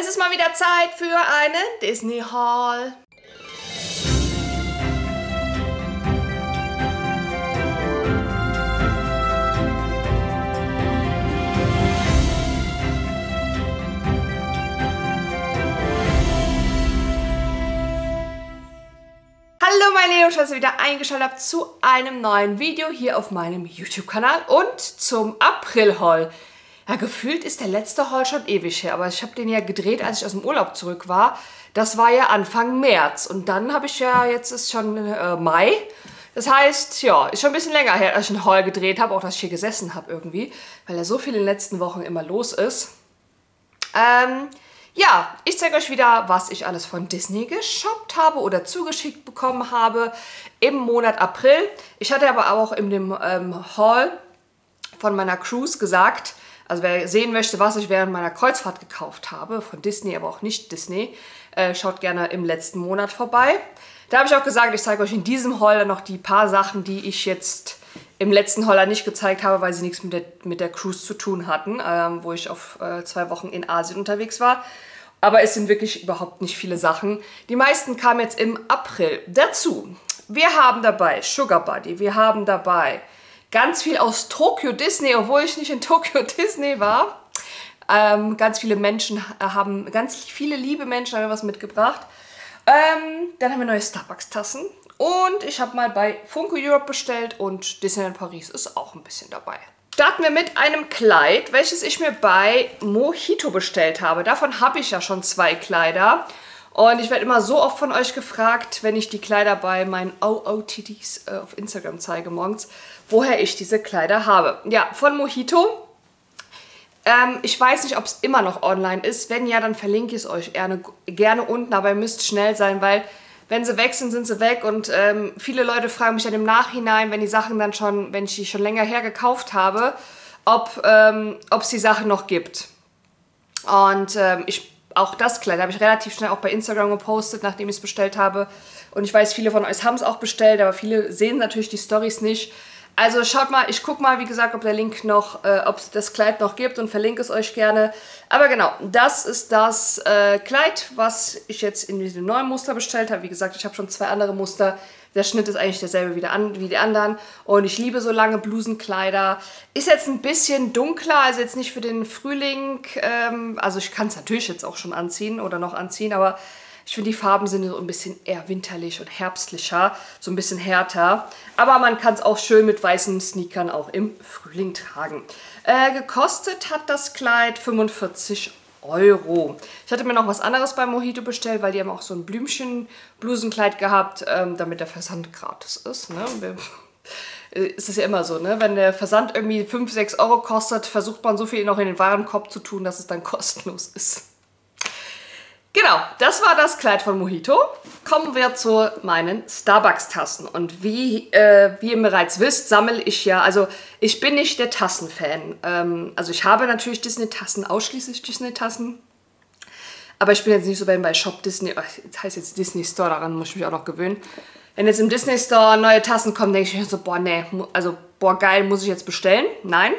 Es ist mal wieder Zeit für einen Disney Haul. Hallo meine Lieben, schön, dass ihr wieder eingeschaltet habt zu einem neuen Video hier auf meinem YouTube-Kanal und zum April-Haul. Ja, gefühlt ist der letzte Haul schon ewig her, aber ich habe den ja gedreht, als ich aus dem Urlaub zurück war. Das war ja Anfang März und dann habe ich ja, jetzt ist schon äh, Mai. Das heißt, ja, ist schon ein bisschen länger her, als ich einen Haul gedreht habe, auch dass ich hier gesessen habe irgendwie, weil ja so viel in den letzten Wochen immer los ist. Ähm, ja, ich zeige euch wieder, was ich alles von Disney geshoppt habe oder zugeschickt bekommen habe im Monat April. Ich hatte aber auch in dem ähm, Haul von meiner Cruise gesagt, also wer sehen möchte, was ich während meiner Kreuzfahrt gekauft habe, von Disney, aber auch nicht Disney, äh, schaut gerne im letzten Monat vorbei. Da habe ich auch gesagt, ich zeige euch in diesem Haul noch die paar Sachen, die ich jetzt im letzten Holler nicht gezeigt habe, weil sie nichts mit der, mit der Cruise zu tun hatten, ähm, wo ich auf äh, zwei Wochen in Asien unterwegs war. Aber es sind wirklich überhaupt nicht viele Sachen. Die meisten kamen jetzt im April dazu. Wir haben dabei Sugar Buddy, wir haben dabei Ganz viel aus Tokyo Disney, obwohl ich nicht in Tokyo Disney war. Ähm, ganz viele Menschen haben, ganz viele liebe Menschen haben mir was mitgebracht. Ähm, dann haben wir neue Starbucks-Tassen. Und ich habe mal bei Funko Europe bestellt und Disneyland Paris ist auch ein bisschen dabei. Starten wir mit einem Kleid, welches ich mir bei Mojito bestellt habe. Davon habe ich ja schon zwei Kleider. Und ich werde immer so oft von euch gefragt, wenn ich die Kleider bei meinen OOTDs äh, auf Instagram zeige morgens, woher ich diese Kleider habe. Ja, von Mojito. Ähm, ich weiß nicht, ob es immer noch online ist. Wenn ja, dann verlinke ich es euch gerne, gerne unten, aber ihr müsst schnell sein, weil wenn sie weg sind, sind sie weg. Und ähm, viele Leute fragen mich dann im Nachhinein, wenn die Sachen dann schon, wenn ich die schon länger her gekauft habe, ob ähm, es die Sachen noch gibt. Und ähm, ich auch das Kleid habe ich relativ schnell auch bei Instagram gepostet, nachdem ich es bestellt habe. Und ich weiß, viele von euch haben es auch bestellt, aber viele sehen natürlich die Stories nicht. Also schaut mal, ich gucke mal, wie gesagt, ob der Link noch, äh, ob es das Kleid noch gibt und verlinke es euch gerne. Aber genau, das ist das äh, Kleid, was ich jetzt in diesem neuen Muster bestellt habe. Wie gesagt, ich habe schon zwei andere Muster. Der Schnitt ist eigentlich derselbe wie, der an, wie die anderen. Und ich liebe so lange Blusenkleider. Ist jetzt ein bisschen dunkler, also jetzt nicht für den Frühling. Ähm, also ich kann es natürlich jetzt auch schon anziehen oder noch anziehen, aber ich finde, die Farben sind so ein bisschen eher winterlich und herbstlicher, so ein bisschen härter. Aber man kann es auch schön mit weißen Sneakern auch im Frühling tragen. Äh, gekostet hat das Kleid 45 Euro. Ich hatte mir noch was anderes bei Mojito bestellt, weil die haben auch so ein Blümchen-Blusenkleid gehabt, ähm, damit der Versand gratis ist. Ne? ist es ja immer so, ne? Wenn der Versand irgendwie 5, 6 Euro kostet, versucht man so viel noch in den Warenkorb zu tun, dass es dann kostenlos ist. Genau, das war das Kleid von Mojito. Kommen wir zu meinen Starbucks-Tassen. Und wie, äh, wie ihr bereits wisst, sammle ich ja, also ich bin nicht der Tassenfan. Ähm, also ich habe natürlich Disney-Tassen, ausschließlich Disney-Tassen. Aber ich bin jetzt nicht so, wenn bei Shop Disney, das heißt jetzt Disney Store, daran muss ich mich auch noch gewöhnen. Wenn jetzt im Disney Store neue Tassen kommen, denke ich mir so, boah, nee, also boah, geil, muss ich jetzt bestellen? Nein,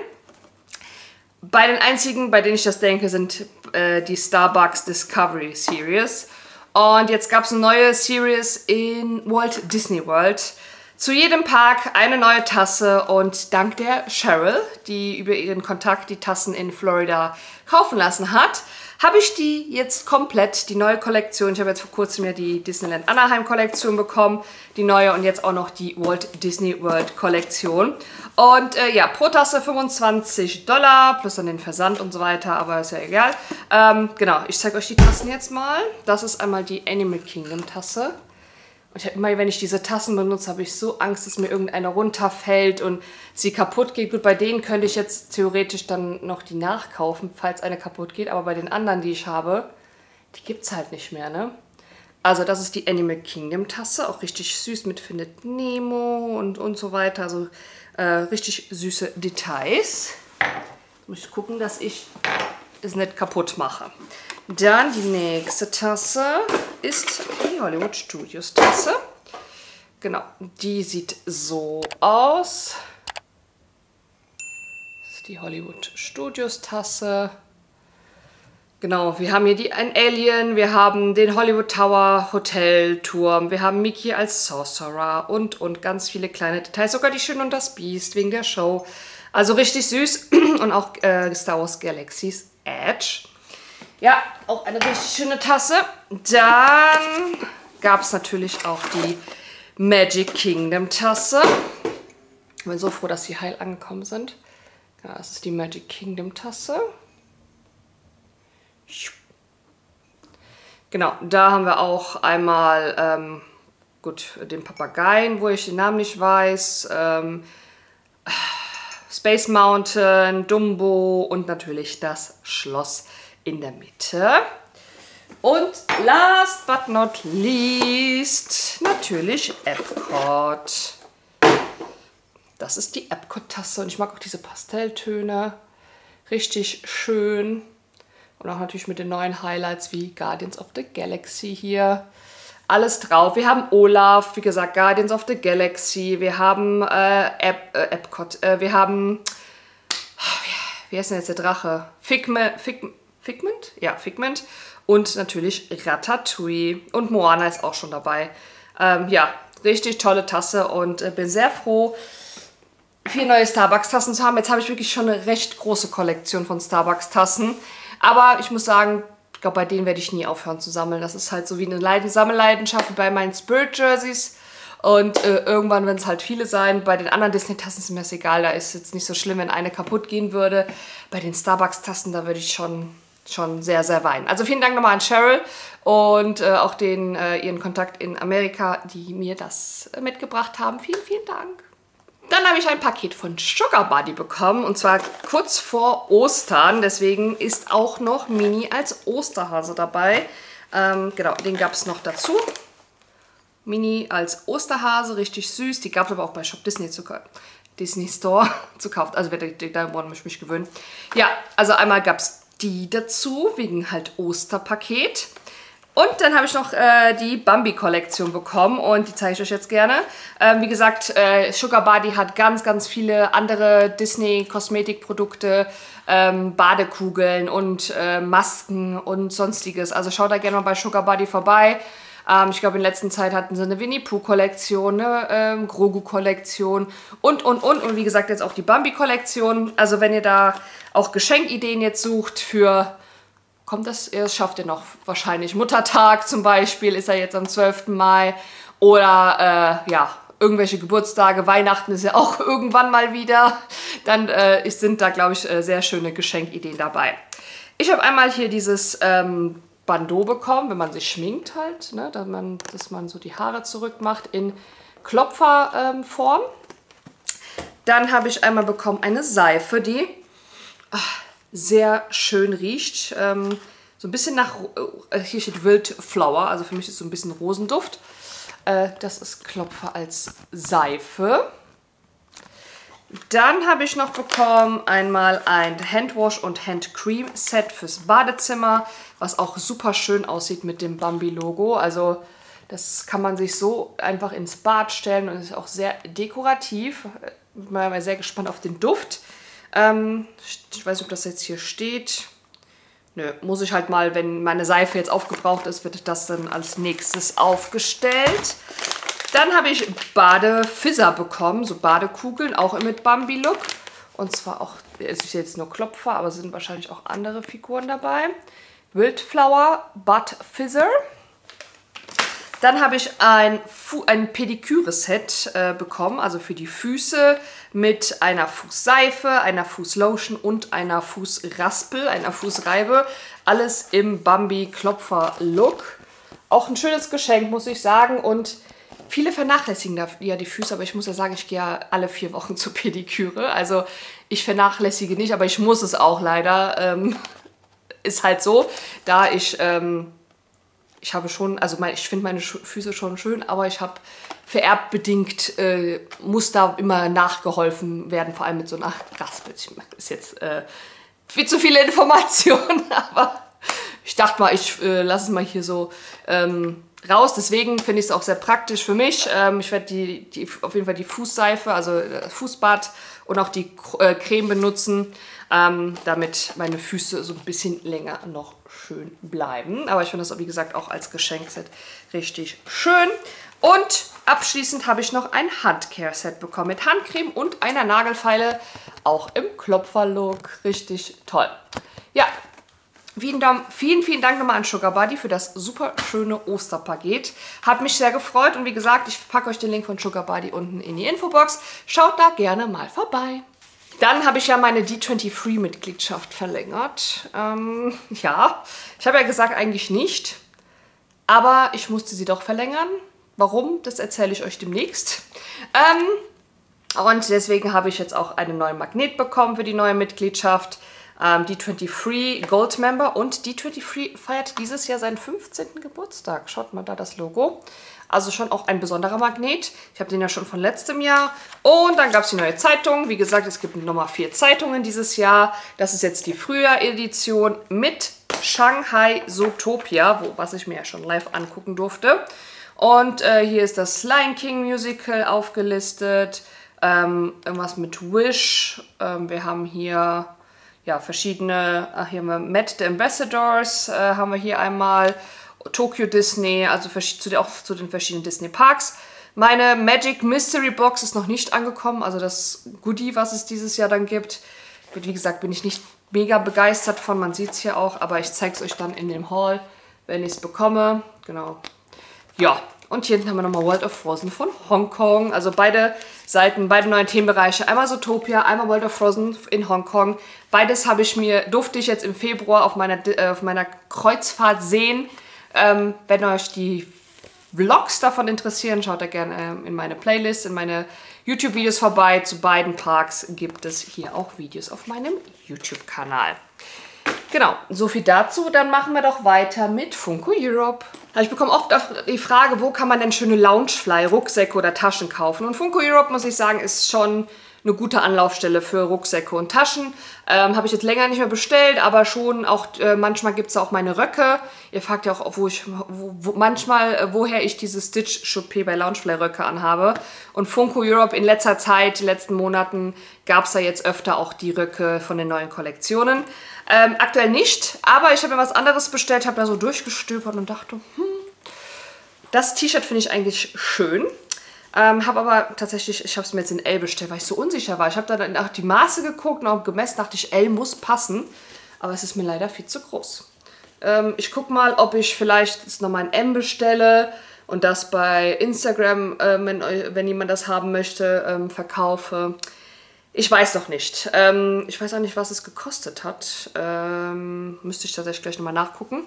bei den einzigen, bei denen ich das denke, sind äh, die Starbucks Discovery Series. Und jetzt gab es eine neue Series in Walt Disney World. Zu jedem Park eine neue Tasse und dank der Cheryl, die über ihren Kontakt die Tassen in Florida kaufen lassen hat, habe ich die jetzt komplett, die neue Kollektion. Ich habe jetzt vor kurzem ja die Disneyland Anaheim Kollektion bekommen, die neue und jetzt auch noch die Walt Disney World Kollektion. Und äh, ja, pro Tasse 25 Dollar, plus dann den Versand und so weiter, aber ist ja egal. Ähm, genau, ich zeige euch die Tassen jetzt mal. Das ist einmal die Animal Kingdom Tasse. Und ich immer, wenn ich diese Tassen benutze, habe ich so Angst, dass mir irgendeine runterfällt und sie kaputt geht. Gut, bei denen könnte ich jetzt theoretisch dann noch die nachkaufen, falls eine kaputt geht. Aber bei den anderen, die ich habe, die gibt es halt nicht mehr, ne? Also das ist die Animal Kingdom Tasse, auch richtig süß mit Findet Nemo und, und so weiter. Also äh, richtig süße Details. Jetzt muss ich gucken, dass ich es nicht kaputt mache. Dann die nächste Tasse ist die Hollywood Studios Tasse. Genau, die sieht so aus. Das ist die Hollywood Studios Tasse. Genau, wir haben hier die, ein Alien, wir haben den Hollywood Tower Hotelturm, wir haben Mickey als Sorcerer und, und ganz viele kleine Details. Sogar die Schön und das Biest wegen der Show. Also richtig süß und auch äh, Star Wars Galaxy's Edge. Ja, auch eine richtig schöne Tasse. Dann gab es natürlich auch die Magic Kingdom Tasse. Ich bin so froh, dass sie heil angekommen sind. Ja, das ist die Magic Kingdom Tasse. Genau, da haben wir auch einmal, ähm, gut, den Papageien, wo ich den Namen nicht weiß, ähm, Space Mountain, Dumbo und natürlich das Schloss in der Mitte. Und last but not least natürlich Epcot. Das ist die Epcot-Tasse und ich mag auch diese Pastelltöne. Richtig schön. Und auch natürlich mit den neuen Highlights wie Guardians of the Galaxy hier. Alles drauf. Wir haben Olaf, wie gesagt, Guardians of the Galaxy. Wir haben äh, Ep äh, Epcot. Äh, wir haben, wie heißt denn jetzt der Drache? Figment, Fig Figment? Ja, Figment. Und natürlich Ratatouille. Und Moana ist auch schon dabei. Ähm, ja, richtig tolle Tasse und äh, bin sehr froh, vier neue Starbucks-Tassen zu haben. Jetzt habe ich wirklich schon eine recht große Kollektion von Starbucks-Tassen. Aber ich muss sagen, ich glaube, bei denen werde ich nie aufhören zu sammeln. Das ist halt so wie eine Leiden Sammelleidenschaft bei meinen Spirit-Jerseys. Und äh, irgendwann, wenn es halt viele sein, bei den anderen Disney-Tassen ist mir das egal. Da ist jetzt nicht so schlimm, wenn eine kaputt gehen würde. Bei den Starbucks-Tassen, da würde ich schon, schon sehr, sehr weinen. Also vielen Dank nochmal an Cheryl und äh, auch den, äh, ihren Kontakt in Amerika, die mir das äh, mitgebracht haben. Vielen, vielen Dank. Dann habe ich ein Paket von Sugar Buddy bekommen und zwar kurz vor Ostern. Deswegen ist auch noch Mini als Osterhase dabei. Ähm, genau, den gab es noch dazu. Mini als Osterhase, richtig süß. Die gab es aber auch bei Shop Disney zu Disney Store zu kaufen. Also da wollen ich mich gewöhnen. Ja, also einmal gab es die dazu, wegen halt Osterpaket. Und dann habe ich noch äh, die Bambi-Kollektion bekommen und die zeige ich euch jetzt gerne. Ähm, wie gesagt, äh, Sugar Body hat ganz, ganz viele andere Disney-Kosmetikprodukte, ähm, Badekugeln und äh, Masken und sonstiges. Also schaut da gerne mal bei Sugar Body vorbei. Ähm, ich glaube, in letzter Zeit hatten sie eine Winnie-Pooh-Kollektion, eine ähm, Grogu-Kollektion und, und, und. Und wie gesagt, jetzt auch die Bambi-Kollektion. Also wenn ihr da auch Geschenkideen jetzt sucht für kommt das, das schafft ihr noch wahrscheinlich. Muttertag zum Beispiel ist ja jetzt am 12. Mai. Oder äh, ja, irgendwelche Geburtstage, Weihnachten ist ja auch irgendwann mal wieder. Dann äh, sind da, glaube ich, äh, sehr schöne Geschenkideen dabei. Ich habe einmal hier dieses ähm, Bandeau bekommen, wenn man sich schminkt halt, ne, dass, man, dass man so die Haare zurückmacht in Klopferform. Ähm, Dann habe ich einmal bekommen eine Seife, die... Ach, sehr schön riecht. Ähm, so ein bisschen nach, äh, hier steht Wildflower, also für mich ist so ein bisschen Rosenduft. Äh, das ist Klopfer als Seife. Dann habe ich noch bekommen einmal ein Handwash und Handcream Set fürs Badezimmer, was auch super schön aussieht mit dem Bambi-Logo. Also das kann man sich so einfach ins Bad stellen und ist auch sehr dekorativ. Ich bin mal sehr gespannt auf den Duft. Ähm, ich weiß nicht, ob das jetzt hier steht. Nö, muss ich halt mal, wenn meine Seife jetzt aufgebraucht ist, wird das dann als nächstes aufgestellt. Dann habe ich Badefisser bekommen, so Badekugeln, auch mit Bambi-Look. Und zwar auch, es ist jetzt nur Klopfer, aber es sind wahrscheinlich auch andere Figuren dabei. Wildflower Butt Fizzer. Dann habe ich ein, ein Pediküre-Set äh, bekommen, also für die Füße mit einer Fußseife, einer Fußlotion und einer Fußraspel, einer Fußreibe. Alles im Bambi-Klopfer-Look. Auch ein schönes Geschenk, muss ich sagen. Und viele vernachlässigen ja die Füße, aber ich muss ja sagen, ich gehe ja alle vier Wochen zur Pediküre. Also ich vernachlässige nicht, aber ich muss es auch leider. Ähm, ist halt so, da ich... Ähm, ich habe schon, also mein, ich finde meine Füße schon schön, aber ich habe vererbbedingt, äh, muss da immer nachgeholfen werden, vor allem mit so einer Raspel. Ist jetzt äh, viel zu viele Informationen, aber ich dachte mal, ich äh, lasse es mal hier so ähm, raus. Deswegen finde ich es auch sehr praktisch für mich. Ähm, ich werde die, die, auf jeden Fall die Fußseife, also das äh, Fußbad und auch die äh, Creme benutzen, ähm, damit meine Füße so ein bisschen länger noch schön bleiben. Aber ich finde das, wie gesagt, auch als Geschenkset richtig schön. Und abschließend habe ich noch ein Handcare-Set bekommen mit Handcreme und einer Nagelfeile, auch im Klopferlook. Richtig toll. Ja, Vielen, vielen, vielen Dank nochmal an Sugar Buddy für das super schöne Osterpaket. Hat mich sehr gefreut und wie gesagt, ich packe euch den Link von Sugar Buddy unten in die Infobox. Schaut da gerne mal vorbei. Dann habe ich ja meine D23-Mitgliedschaft verlängert. Ähm, ja, ich habe ja gesagt, eigentlich nicht. Aber ich musste sie doch verlängern. Warum, das erzähle ich euch demnächst. Ähm, und deswegen habe ich jetzt auch einen neuen Magnet bekommen für die neue Mitgliedschaft ähm, D23 Gold Member und D23 feiert dieses Jahr seinen 15. Geburtstag. Schaut mal da das Logo. Also schon auch ein besonderer Magnet. Ich habe den ja schon von letztem Jahr. Und dann gab es die neue Zeitung. Wie gesagt, es gibt nochmal vier Zeitungen dieses Jahr. Das ist jetzt die Frühjahr-Edition mit Shanghai Zootopia, wo, was ich mir ja schon live angucken durfte. Und äh, hier ist das Lion King Musical aufgelistet. Ähm, irgendwas mit Wish. Ähm, wir haben hier ja, verschiedene, ach hier haben wir Met the Ambassadors, äh, haben wir hier einmal, Tokyo Disney, also zu, auch zu den verschiedenen Disney Parks. Meine Magic Mystery Box ist noch nicht angekommen, also das Goodie, was es dieses Jahr dann gibt. Wie gesagt, bin ich nicht mega begeistert von, man sieht es hier auch, aber ich zeige es euch dann in dem Haul, wenn ich es bekomme. Genau. Ja, und hier hinten haben wir nochmal World of Frozen von Hongkong. Also beide Seiten, beide neuen Themenbereiche. Einmal Zootopia, einmal World of Frozen in Hongkong. Beides habe ich mir, durfte ich jetzt im Februar auf meiner, äh, auf meiner Kreuzfahrt sehen. Ähm, wenn euch die Vlogs davon interessieren, schaut da gerne ähm, in meine Playlist, in meine YouTube-Videos vorbei. Zu beiden Parks gibt es hier auch Videos auf meinem YouTube-Kanal. Genau, so viel dazu. Dann machen wir doch weiter mit Funko Europe. Ich bekomme oft die Frage, wo kann man denn schöne Loungefly, Rucksäcke oder Taschen kaufen? Und Funko Europe, muss ich sagen, ist schon eine gute Anlaufstelle für Rucksäcke und Taschen. Ähm, Habe ich jetzt länger nicht mehr bestellt, aber schon auch äh, manchmal gibt es auch meine Röcke. Ihr fragt ja auch, wo ich wo, wo, manchmal, äh, woher ich diese Stitch Chopé bei Loungefly Röcke anhabe. Und Funko Europe in letzter Zeit, die letzten Monaten, gab es da jetzt öfter auch die Röcke von den neuen Kollektionen. Ähm, aktuell nicht, aber ich habe mir was anderes bestellt, habe da so durchgestöbert und dachte, hm, das T-Shirt finde ich eigentlich schön. Ähm, habe aber tatsächlich, ich habe es mir jetzt in L bestellt, weil ich so unsicher war. Ich habe dann nach die Maße geguckt und auch gemessen, dachte ich, L muss passen. Aber es ist mir leider viel zu groß. Ähm, ich gucke mal, ob ich vielleicht nochmal ein M bestelle und das bei Instagram, äh, wenn, wenn jemand das haben möchte, ähm, verkaufe. Ich weiß noch nicht. Ähm, ich weiß auch nicht, was es gekostet hat. Ähm, müsste ich tatsächlich gleich nochmal nachgucken.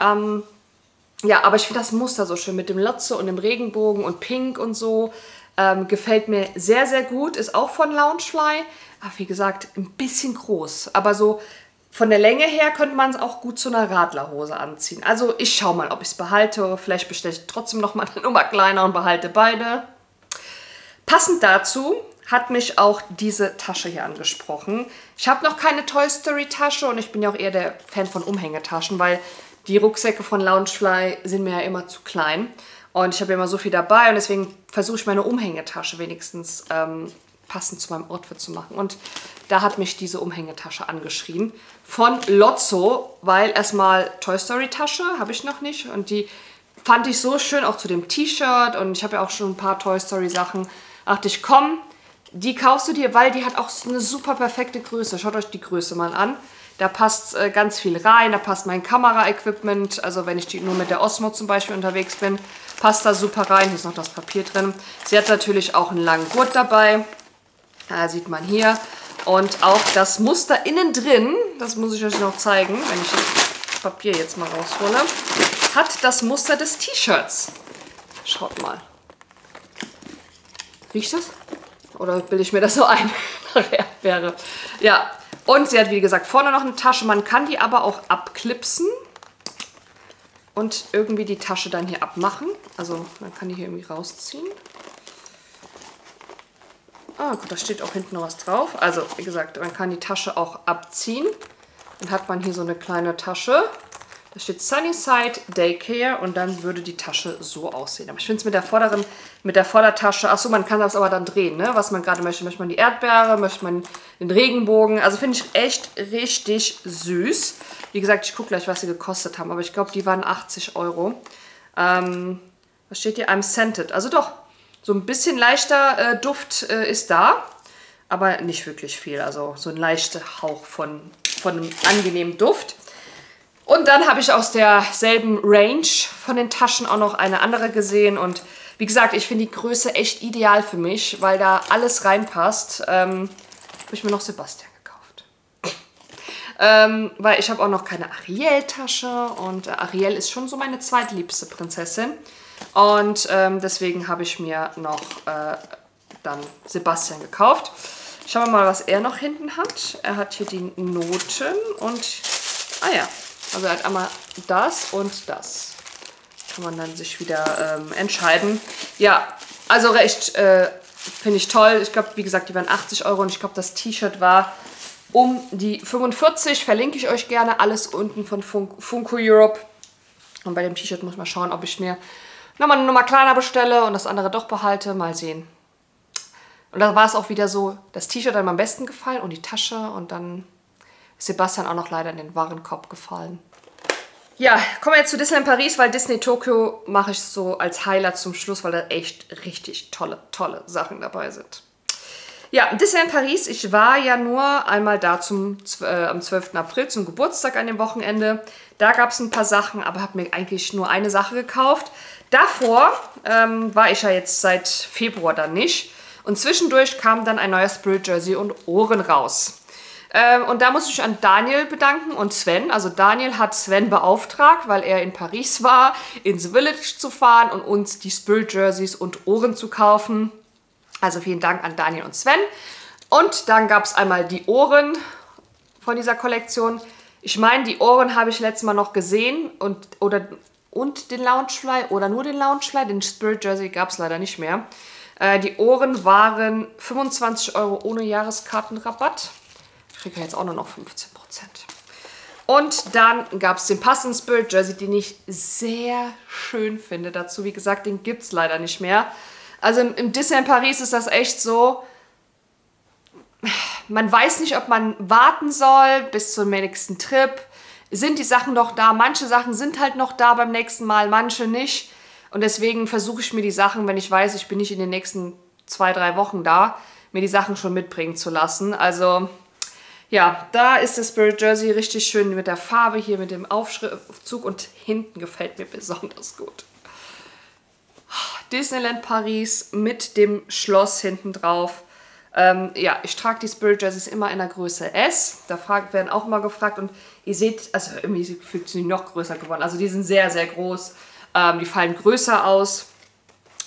Ähm, ja, aber ich finde das Muster so schön mit dem Lotze und dem Regenbogen und Pink und so. Ähm, gefällt mir sehr, sehr gut. Ist auch von Loungefly. Aber wie gesagt, ein bisschen groß. Aber so von der Länge her könnte man es auch gut zu einer Radlerhose anziehen. Also ich schaue mal, ob ich es behalte. Vielleicht bestelle ich trotzdem noch mal eine Nummer kleiner und behalte beide. Passend dazu hat mich auch diese Tasche hier angesprochen. Ich habe noch keine Toy Story Tasche und ich bin ja auch eher der Fan von Umhängetaschen, weil die Rucksäcke von Loungefly sind mir ja immer zu klein. Und ich habe immer so viel dabei und deswegen versuche ich meine Umhängetasche wenigstens ähm, passend zu meinem Outfit zu machen. Und da hat mich diese Umhängetasche angeschrien. Von Lotso, weil erstmal Toy Story Tasche habe ich noch nicht. Und die fand ich so schön, auch zu dem T-Shirt. Und ich habe ja auch schon ein paar Toy Story Sachen. Dachte ich, komm, die kaufst du dir, weil die hat auch eine super perfekte Größe. Schaut euch die Größe mal an. Da passt äh, ganz viel rein, da passt mein Kameraequipment, also wenn ich die, nur mit der Osmo zum Beispiel unterwegs bin, passt da super rein. Hier ist noch das Papier drin. Sie hat natürlich auch einen langen Gurt dabei, da sieht man hier. Und auch das Muster innen drin, das muss ich euch noch zeigen, wenn ich das Papier jetzt mal raushole, hat das Muster des T-Shirts. Schaut mal. Riecht das? Oder bilde ich mir das so ein? Wäre. Ja, und sie hat, wie gesagt, vorne noch eine Tasche. Man kann die aber auch abklipsen und irgendwie die Tasche dann hier abmachen. Also man kann die hier irgendwie rausziehen. Ah, gut, da steht auch hinten noch was drauf. Also, wie gesagt, man kann die Tasche auch abziehen. Dann hat man hier so eine kleine Tasche. Da steht Sunnyside Daycare und dann würde die Tasche so aussehen. Aber ich finde es mit der vorderen, mit der Vordertasche, achso, man kann das aber dann drehen, ne? was man gerade möchte. Möchte man die Erdbeere, möchte man den Regenbogen. Also finde ich echt richtig süß. Wie gesagt, ich gucke gleich, was sie gekostet haben, aber ich glaube, die waren 80 Euro. Ähm, was steht hier? I'm scented. Also doch, so ein bisschen leichter äh, Duft äh, ist da, aber nicht wirklich viel. Also so ein leichter Hauch von, von einem angenehmen Duft. Und dann habe ich aus derselben Range von den Taschen auch noch eine andere gesehen. Und wie gesagt, ich finde die Größe echt ideal für mich, weil da alles reinpasst. Ähm, habe ich mir noch Sebastian gekauft. ähm, weil ich habe auch noch keine Ariel-Tasche. Und Ariel ist schon so meine zweitliebste Prinzessin. Und ähm, deswegen habe ich mir noch äh, dann Sebastian gekauft. Schauen wir mal, was er noch hinten hat. Er hat hier die Noten und... Ah ja, also hat einmal das und das. Kann man dann sich wieder ähm, entscheiden. Ja, also recht, äh, finde ich toll. Ich glaube, wie gesagt, die waren 80 Euro und ich glaube, das T-Shirt war um die 45. Verlinke ich euch gerne alles unten von Fun Funko Europe. Und bei dem T-Shirt muss man schauen, ob ich mir nochmal eine Nummer kleiner bestelle und das andere doch behalte. Mal sehen. Und da war es auch wieder so, das T-Shirt hat mir am besten gefallen und die Tasche und dann Sebastian auch noch leider in den Warenkorb gefallen. Ja, kommen wir jetzt zu Disneyland Paris, weil Disney Tokyo mache ich so als Highlight zum Schluss, weil da echt richtig tolle, tolle Sachen dabei sind. Ja, Disneyland Paris, ich war ja nur einmal da zum, äh, am 12. April zum Geburtstag an dem Wochenende. Da gab es ein paar Sachen, aber habe mir eigentlich nur eine Sache gekauft. Davor ähm, war ich ja jetzt seit Februar dann nicht. Und zwischendurch kam dann ein neuer Spirit Jersey und Ohren raus. Ähm, und da muss ich an Daniel bedanken und Sven. Also Daniel hat Sven beauftragt, weil er in Paris war, ins Village zu fahren und uns die Spirit Jerseys und Ohren zu kaufen. Also vielen Dank an Daniel und Sven. Und dann gab es einmal die Ohren von dieser Kollektion. Ich meine, die Ohren habe ich letztes Mal noch gesehen und, oder, und den Loungefly oder nur den Loungefly. Den Spirit Jersey gab es leider nicht mehr. Äh, die Ohren waren 25 Euro ohne Jahreskartenrabatt kriege jetzt auch nur noch 15%. Und dann gab es den passenden Spirit Jersey, den ich sehr schön finde dazu. Wie gesagt, den gibt es leider nicht mehr. Also im, im Disney in Paris ist das echt so, man weiß nicht, ob man warten soll bis zum nächsten Trip. Sind die Sachen noch da? Manche Sachen sind halt noch da beim nächsten Mal, manche nicht. Und deswegen versuche ich mir die Sachen, wenn ich weiß, ich bin nicht in den nächsten zwei, drei Wochen da, mir die Sachen schon mitbringen zu lassen. Also ja, da ist das Spirit Jersey richtig schön mit der Farbe hier, mit dem Aufschriftzug und hinten gefällt mir besonders gut. Disneyland Paris mit dem Schloss hinten drauf. Ähm, ja, ich trage die Spirit Jerseys immer in der Größe S. Da werden auch immer gefragt und ihr seht, also irgendwie sind sie noch größer geworden. Also die sind sehr, sehr groß. Ähm, die fallen größer aus.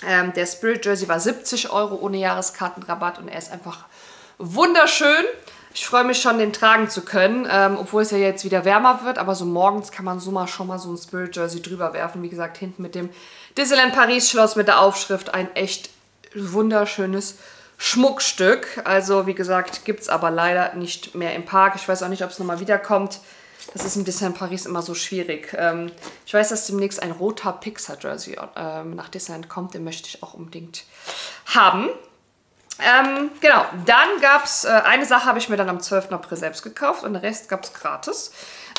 Ähm, der Spirit Jersey war 70 Euro ohne Jahreskartenrabatt und er ist einfach wunderschön. Ich freue mich schon, den tragen zu können, ähm, obwohl es ja jetzt wieder wärmer wird. Aber so morgens kann man so mal schon mal so ein Spirit Jersey drüber werfen. Wie gesagt, hinten mit dem Disneyland Paris Schloss mit der Aufschrift ein echt wunderschönes Schmuckstück. Also wie gesagt, gibt es aber leider nicht mehr im Park. Ich weiß auch nicht, ob es nochmal wiederkommt. Das ist im Disneyland Paris immer so schwierig. Ähm, ich weiß, dass demnächst ein roter Pixar Jersey ähm, nach Disneyland kommt. Den möchte ich auch unbedingt haben. Ähm, genau, dann gab es, äh, eine Sache habe ich mir dann am 12. April selbst gekauft und den Rest gab es gratis.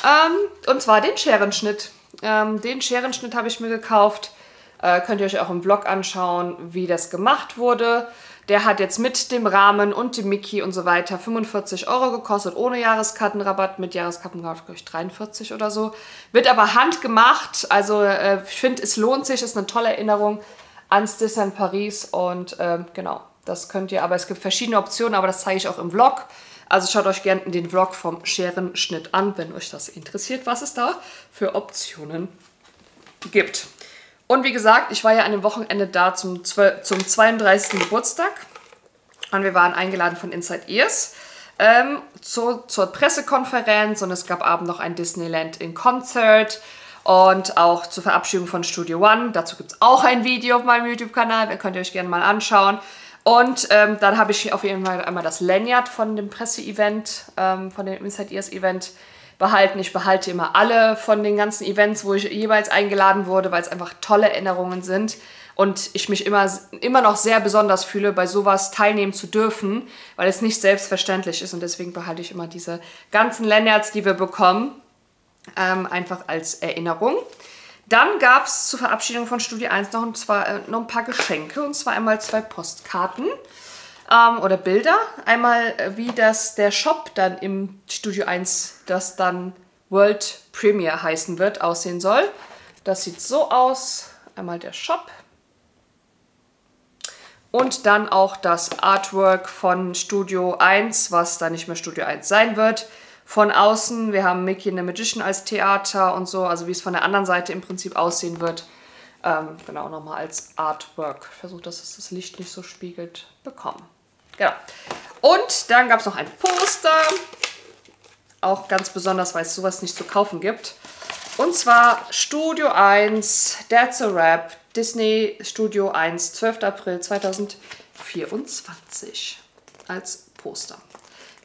Ähm, und zwar den Scherenschnitt. Ähm, den Scherenschnitt habe ich mir gekauft. Äh, könnt ihr euch auch im Vlog anschauen, wie das gemacht wurde. Der hat jetzt mit dem Rahmen und dem Mickey und so weiter 45 Euro gekostet, ohne Jahreskartenrabatt. Mit Jahreskartenrabatt, glaube ich, 43 oder so. Wird aber handgemacht. Also äh, ich finde, es lohnt sich. Ist eine tolle Erinnerung ans Disneyland Paris. Und ähm, genau, das könnt ihr, aber es gibt verschiedene Optionen, aber das zeige ich auch im Vlog. Also schaut euch gerne den Vlog vom Scherenschnitt an, wenn euch das interessiert, was es da für Optionen gibt. Und wie gesagt, ich war ja an dem Wochenende da zum, 12, zum 32. Geburtstag. Und wir waren eingeladen von Inside Ears ähm, zur, zur Pressekonferenz. Und es gab abend noch ein Disneyland in Concert. Und auch zur Verabschiedung von Studio One. Dazu gibt es auch ein Video auf meinem YouTube-Kanal. Könnt ihr euch gerne mal anschauen. Und ähm, dann habe ich auf jeden Fall einmal das Lanyard von dem Presse-Event, ähm, von dem Inside Ears Event behalten. Ich behalte immer alle von den ganzen Events, wo ich jeweils eingeladen wurde, weil es einfach tolle Erinnerungen sind und ich mich immer, immer noch sehr besonders fühle, bei sowas teilnehmen zu dürfen, weil es nicht selbstverständlich ist und deswegen behalte ich immer diese ganzen Lanyards, die wir bekommen, ähm, einfach als Erinnerung. Dann gab es zur Verabschiedung von Studio 1 noch, und zwar, äh, noch ein paar Geschenke und zwar einmal zwei Postkarten ähm, oder Bilder. Einmal äh, wie das der Shop dann im Studio 1, das dann World Premiere heißen wird, aussehen soll. Das sieht so aus. Einmal der Shop. Und dann auch das Artwork von Studio 1, was dann nicht mehr Studio 1 sein wird. Von außen, wir haben Mickey and the Magician als Theater und so, also wie es von der anderen Seite im Prinzip aussehen wird. Ähm, genau, nochmal als Artwork. Ich versuche, dass es das Licht nicht so spiegelt, bekommen. Genau. Und dann gab es noch ein Poster. Auch ganz besonders, weil es sowas nicht zu kaufen gibt. Und zwar Studio 1, That's a Rap, Disney Studio 1, 12. April 2024 als Poster.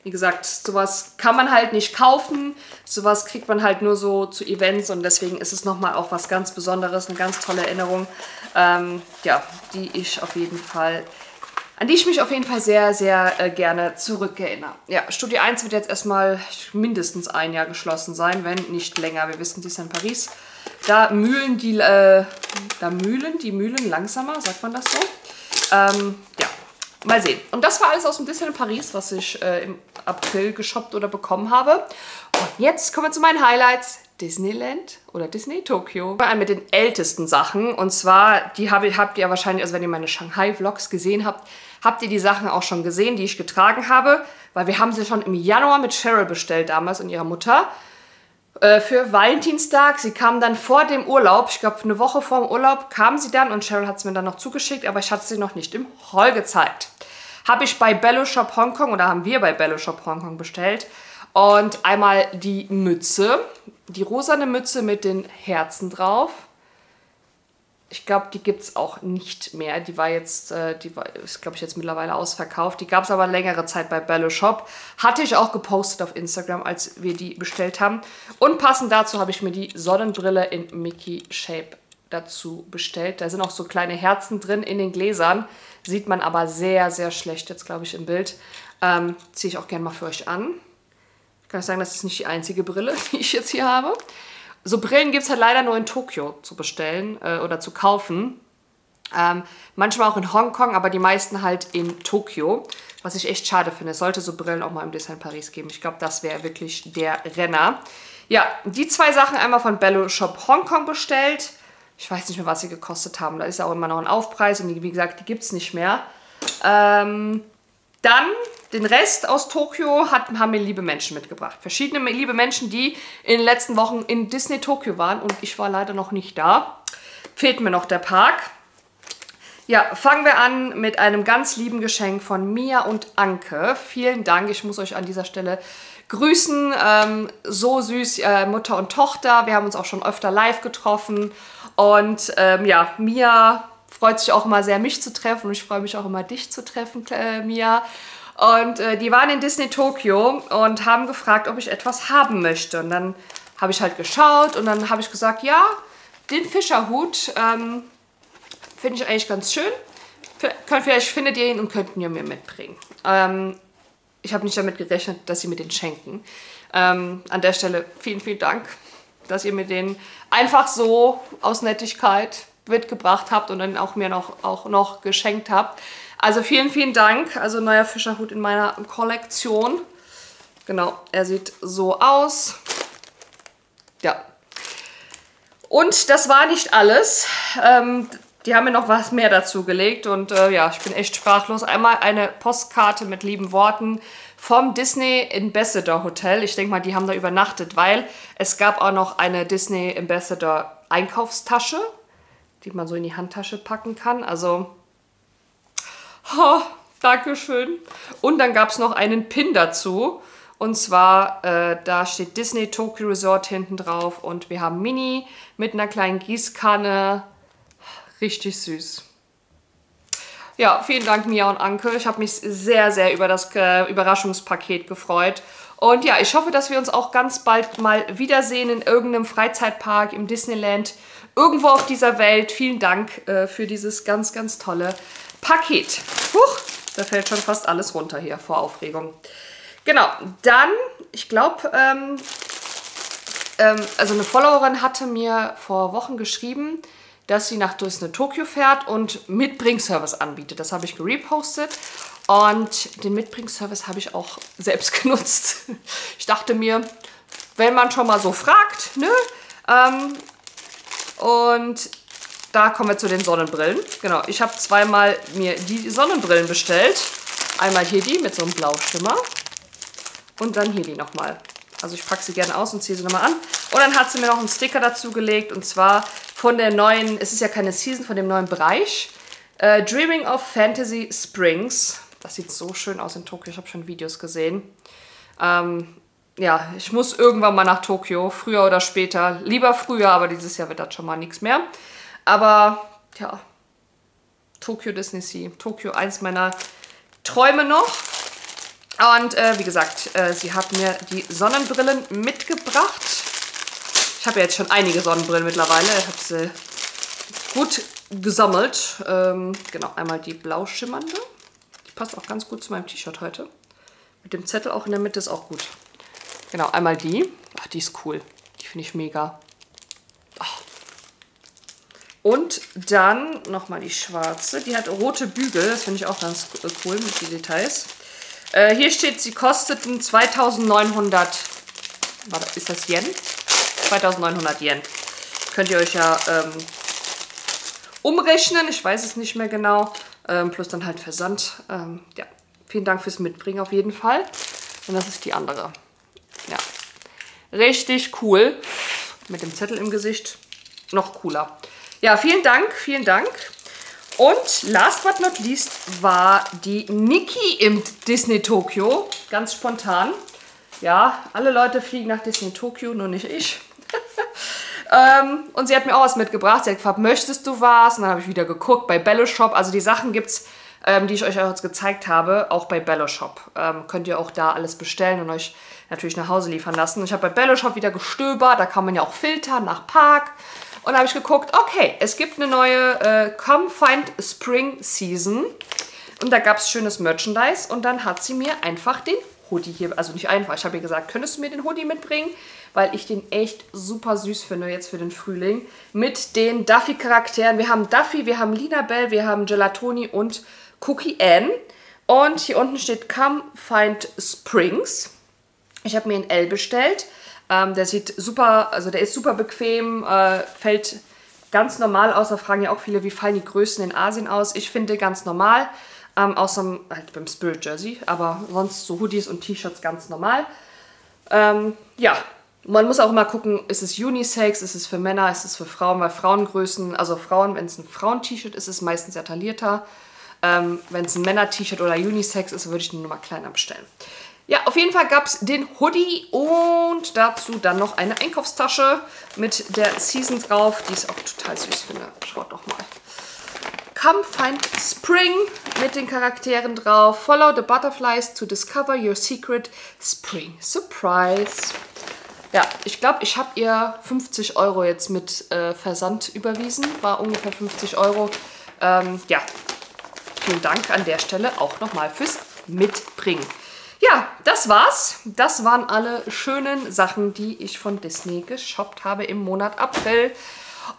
Wie gesagt, sowas kann man halt nicht kaufen, sowas kriegt man halt nur so zu Events und deswegen ist es nochmal auch was ganz Besonderes, eine ganz tolle Erinnerung, ähm, ja, die ich auf jeden Fall, an die ich mich auf jeden Fall sehr, sehr äh, gerne zurückerinnere. Ja, Studio 1 wird jetzt erstmal mindestens ein Jahr geschlossen sein, wenn nicht länger. Wir wissen, die ist in Paris. Da mühlen die, äh, da mühlen die Mühlen langsamer, sagt man das so? Ähm, ja, mal sehen. Und das war alles aus dem Disneyland Paris, was ich äh, im April geshoppt oder bekommen habe. Und jetzt kommen wir zu meinen Highlights. Disneyland oder Disney Tokyo. Eine mit den ältesten Sachen. Und zwar, die hab, habt ihr wahrscheinlich, also wenn ihr meine Shanghai-Vlogs gesehen habt, habt ihr die Sachen auch schon gesehen, die ich getragen habe. Weil wir haben sie schon im Januar mit Cheryl bestellt damals und ihrer Mutter. Äh, für Valentinstag. Sie kam dann vor dem Urlaub, ich glaube eine Woche vor dem Urlaub, kam sie dann und Cheryl hat es mir dann noch zugeschickt, aber ich hatte sie noch nicht im Haul gezeigt. Habe ich bei Bello Shop Hongkong oder haben wir bei Bello Shop Hongkong bestellt. Und einmal die Mütze, die rosane Mütze mit den Herzen drauf. Ich glaube, die gibt es auch nicht mehr. Die war jetzt, äh, die war, ist glaube ich jetzt mittlerweile ausverkauft. Die gab es aber längere Zeit bei Bello Shop. Hatte ich auch gepostet auf Instagram, als wir die bestellt haben. Und passend dazu habe ich mir die Sonnenbrille in Mickey Shape dazu bestellt. Da sind auch so kleine Herzen drin in den Gläsern. Sieht man aber sehr, sehr schlecht jetzt, glaube ich, im Bild. Ähm, Ziehe ich auch gerne mal für euch an. Ich kann sagen, das ist nicht die einzige Brille, die ich jetzt hier habe. So Brillen gibt es halt leider nur in Tokio zu bestellen äh, oder zu kaufen. Ähm, manchmal auch in Hongkong, aber die meisten halt in Tokio. Was ich echt schade finde. Es sollte so Brillen auch mal im Design Paris geben. Ich glaube, das wäre wirklich der Renner. Ja, die zwei Sachen einmal von Bello Shop Hongkong bestellt. Ich weiß nicht mehr, was sie gekostet haben. Da ist ja auch immer noch ein Aufpreis und die, wie gesagt, die gibt es nicht mehr. Ähm, dann den Rest aus Tokio hat, haben mir liebe Menschen mitgebracht. Verschiedene liebe Menschen, die in den letzten Wochen in Disney Tokio waren und ich war leider noch nicht da. Fehlt mir noch der Park. Ja, fangen wir an mit einem ganz lieben Geschenk von Mia und Anke. Vielen Dank, ich muss euch an dieser Stelle grüßen. Ähm, so süß, äh, Mutter und Tochter. Wir haben uns auch schon öfter live getroffen. Und ähm, ja, Mia freut sich auch immer sehr, mich zu treffen. Und ich freue mich auch immer, dich zu treffen, äh, Mia. Und äh, die waren in Disney Tokyo und haben gefragt, ob ich etwas haben möchte. Und dann habe ich halt geschaut und dann habe ich gesagt, ja, den Fischerhut ähm, finde ich eigentlich ganz schön. Vielleicht findet ihr ihn und könnten ihr mir mitbringen. Ähm, ich habe nicht damit gerechnet, dass sie mir den schenken. Ähm, an der Stelle vielen, vielen Dank, dass ihr mir den einfach so aus Nettigkeit mitgebracht habt und dann auch mir noch, auch noch geschenkt habt. Also vielen, vielen Dank. Also neuer Fischerhut in meiner Kollektion. Genau, er sieht so aus. Ja. Und das war nicht alles. Ähm, die haben mir noch was mehr dazu gelegt und äh, ja, ich bin echt sprachlos. Einmal eine Postkarte mit lieben Worten vom Disney Ambassador Hotel. Ich denke mal, die haben da übernachtet, weil es gab auch noch eine Disney Ambassador Einkaufstasche, die man so in die Handtasche packen kann. Also Oh, Dankeschön. Und dann gab es noch einen Pin dazu. Und zwar, äh, da steht Disney Tokyo Resort hinten drauf. Und wir haben Mini mit einer kleinen Gießkanne. Richtig süß. ja, vielen Dank Mia und Anke. Ich habe mich sehr, sehr über das äh, Überraschungspaket gefreut. Und ja, ich hoffe, dass wir uns auch ganz bald mal wiedersehen in irgendeinem Freizeitpark, im Disneyland, irgendwo auf dieser Welt. Vielen Dank äh, für dieses ganz, ganz tolle Paket. Huch, da fällt schon fast alles runter hier vor Aufregung. Genau, dann, ich glaube, ähm, ähm, also eine Followerin hatte mir vor Wochen geschrieben, dass sie nach Disney Tokyo fährt und Mitbringservice anbietet. Das habe ich gerepostet und den Mitbringservice habe ich auch selbst genutzt. Ich dachte mir, wenn man schon mal so fragt, ne? Ähm, und da kommen wir zu den Sonnenbrillen. Genau, ich habe zweimal mir die Sonnenbrillen bestellt. Einmal hier die mit so einem Blauschimmer und dann hier die nochmal. Also ich packe sie gerne aus und ziehe sie nochmal an. Und dann hat sie mir noch einen Sticker dazu gelegt und zwar von der neuen, es ist ja keine Season, von dem neuen Bereich. Äh, Dreaming of Fantasy Springs. Das sieht so schön aus in Tokio, ich habe schon Videos gesehen. Ähm, ja, ich muss irgendwann mal nach Tokio, früher oder später. Lieber früher, aber dieses Jahr wird das schon mal nichts mehr. Aber, ja, Tokio Disney Sea. Tokio, eins meiner Träume noch. Und äh, wie gesagt, äh, sie hat mir die Sonnenbrillen mitgebracht. Ich habe ja jetzt schon einige Sonnenbrillen mittlerweile. Ich habe sie gut gesammelt. Ähm, genau, einmal die blau schimmernde. Die passt auch ganz gut zu meinem T-Shirt heute. Mit dem Zettel auch in der Mitte ist auch gut. Genau, einmal die. Ach, die ist cool. Die finde ich mega. Und dann nochmal die schwarze. Die hat rote Bügel. Das finde ich auch ganz cool mit den Details. Äh, hier steht, sie kosteten 2900, ist das Yen? 2900 Yen. Könnt ihr euch ja ähm, umrechnen, ich weiß es nicht mehr genau. Ähm, plus dann halt Versand. Ähm, ja, vielen Dank fürs Mitbringen auf jeden Fall. Und das ist die andere. Ja, richtig cool. Mit dem Zettel im Gesicht. Noch cooler. Ja, vielen Dank, vielen Dank. Und last but not least war die Niki im Disney Tokyo. Ganz spontan. Ja, alle Leute fliegen nach Disney Tokyo, nur nicht ich. ähm, und sie hat mir auch was mitgebracht. Sie hat gefragt, möchtest du was? Und dann habe ich wieder geguckt bei Bello Shop. Also die Sachen gibt es, ähm, die ich euch auch jetzt gezeigt habe, auch bei Bello Shop. Ähm, könnt ihr auch da alles bestellen und euch natürlich nach Hause liefern lassen. Ich habe bei Bello Shop wieder gestöbert. Da kann man ja auch filtern nach Park. Und da habe ich geguckt, okay, es gibt eine neue äh, Come Find Spring Season. Und da gab es schönes Merchandise. Und dann hat sie mir einfach den Hoodie hier, also nicht einfach, ich habe ihr gesagt, könntest du mir den Hoodie mitbringen? Weil ich den echt super süß finde jetzt für den Frühling. Mit den Duffy-Charakteren. Wir haben Duffy, wir haben Lina Bell, wir haben Gelatoni und Cookie Ann. Und hier unten steht Come Find Springs. Ich habe mir ein L bestellt. Ähm, der sieht super, also der ist super bequem, äh, fällt ganz normal aus. Da fragen ja auch viele, wie fallen die Größen in Asien aus. Ich finde ganz normal, ähm, außer halt beim Spirit Jersey, aber sonst so Hoodies und T-Shirts ganz normal. Ähm, ja, man muss auch immer gucken, ist es Unisex, ist es für Männer, ist es für Frauen, weil Frauengrößen, also Frauen, wenn es ein Frauen-T-Shirt ist, ist es meistens ja taillierter. Ähm, wenn es ein Männer-T-Shirt oder Unisex ist, würde ich den nur mal kleiner bestellen. Ja, auf jeden Fall gab es den Hoodie und dazu dann noch eine Einkaufstasche mit der Season drauf, die ich auch total süß finde. Schaut doch mal. Come find Spring mit den Charakteren drauf. Follow the butterflies to discover your secret Spring Surprise. Ja, ich glaube, ich habe ihr 50 Euro jetzt mit äh, Versand überwiesen. War ungefähr 50 Euro. Ähm, ja, vielen Dank an der Stelle auch nochmal fürs Mitbringen. Ja, das war's. Das waren alle schönen Sachen, die ich von Disney geshoppt habe im Monat April.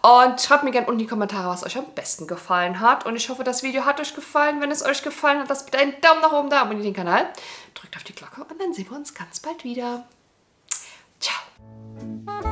Und schreibt mir gerne unten in die Kommentare, was euch am besten gefallen hat. Und ich hoffe, das Video hat euch gefallen. Wenn es euch gefallen hat, lasst bitte einen Daumen nach oben da, abonniert den Kanal, drückt auf die Glocke und dann sehen wir uns ganz bald wieder. Ciao.